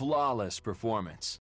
Flawless performance.